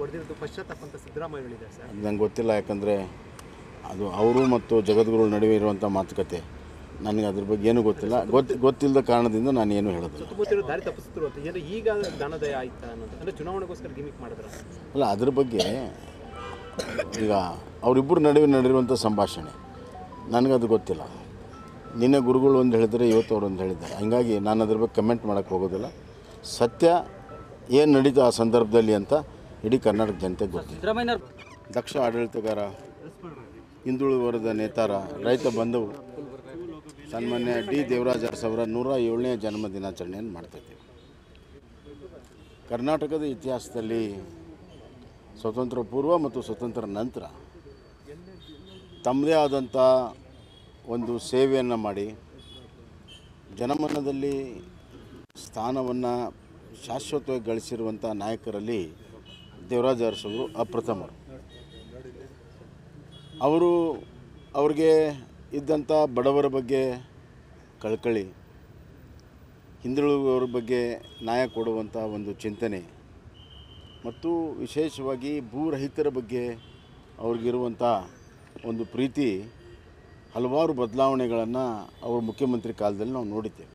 ಹೊಡೆದಿರೋದು ಪಶ್ಚಾತ್ತಾಪ ಅಂತ ಸಿದ್ದರಾಮಯ್ಯ ಹೇಳಿದ್ದಾರೆ ಸರ್. ಅದು ನಂಗೆ ಗೊತ್ತಿಲ್ಲ ಯಾಕಂದರೆ ಅದು ಅವರು ಮತ್ತು ಜಗದ್ಗುರು ನಡುವೆ ಇರುವಂಥ ಮಾತುಕತೆ. ನನಗೆ ಅದ್ರ ಬಗ್ಗೆ ಏನೂ ಗೊತ್ತಿಲ್ಲ. ಗೊತ್ತು ಗೊತ್ತಿಲ್ಲದ ಕಾರಣದಿಂದ ನಾನು ಏನು ಸುತ್ತಮುತ್ತಿರೋ ದಾರಿ ತಪ್ಪಿಸ್ತಿರು ಅಂತ ಏನು ಈಗ ಜ್ಞಾನೋದಯ ಆಯ್ತಾ ಅನ್ನೋದು. ಅಂದರೆ ಚುನಾವಣೆಗೋಸ್ಕರ ಗಿಮಿಕ್ ಮಾಡಿದ್ರ? ಅಲ್ಲ ಅದ್ರ ಬಗ್ಗೆ ಈಗ ಅವರಿಬ್ಬರು ನಡುವೆ ನಡೆಯುವಂಥ ಸಂಭಾಷಣೆ. ನನಗದು ಗೊತ್ತಿಲ್ಲ. ನಿನ್ನೆ ಗುರುಗಳು ಒಂದು ಹೇಳಿದರೆ ಇವತ್ತು ಅವರು ಒಂದು ಹೇಳಿದ್ದಾರೆ. ಹಂಗಾಗಿ ನಾನು ಅದ್ರ ಬಗ್ಗೆ ಕಮೆಂಟ್ ಮಾಡೋಕ್ಕೆ ಹೋಗೋದಿಲ್ಲ. ಸತ್ಯ ಏನು ನಡೀತು ಆ ಸಂದರ್ಭದಲ್ಲಿ ಅಂತ ಇಡೀ ಕರ್ನಾಟಕ ಜನತೆ ಗೊತ್ತಿದೆ. ದಕ್ಷ ಆಡಳಿತಗಾರ ಹಿಂದುಳಿದ ವರ್ಗದ ನೇತಾರ ರೈತ ಬಂಧು ಸನ್ಮಾನ್ಯ ಡಿ. ದೇವರಾಜ ಅರಸ್ ಅವರ ನೂರ ಏಳನೇ ಜನ್ಮ ದಿನಾಚರಣೆಯನ್ನು ಮಾಡ್ತಾಯಿದ್ದೀವಿ ಕರ್ನಾಟಕದ ಇತಿಹಾಸದಲ್ಲಿ ಸ್ವತಂತ್ರ ಪೂರ್ವ ಮತ್ತು ಸ್ವತಂತ್ರ ನಂತರ ತಮ್ಮದೇ ಆದಂಥ ಒಂದು ಸೇವೆಯನ್ನು ಮಾಡಿ ಜನಮನದಲ್ಲಿ ಸ್ಥಾನವನ್ನು ಶಾಶ್ವತವಾಗಿ ಗಳಿಸಿರುವಂಥ ನಾಯಕರಲ್ಲಿ ದೇವರಾಜ ಅರಸ್ ಅವರು ಅಪ್ರಥಮರು. ಅವರು ಅವ್ರಿಗೆ ಇದ್ದಂಥ ಬಡವರ ಬಗ್ಗೆ ಕಳ್ಕಳಿ, ಹಿಂದುಳಿದವರ ಬಗ್ಗೆ ನ್ಯಾಯ ಕೊಡುವಂಥ ಒಂದು ಚಿಂತನೆ ಮತ್ತು ವಿಶೇಷವಾಗಿ ಭೂರಹಿತರ ಬಗ್ಗೆ ಅವ್ರಿಗಿರುವಂಥ ಒಂದು ಪ್ರೀತಿ ಹಲವಾರು ಬದಲಾವಣೆಗಳನ್ನು ಅವರು ಮುಖ್ಯಮಂತ್ರಿ ಕಾಲದಲ್ಲಿ ನಾವು ನೋಡಿದ್ದೇವೆ.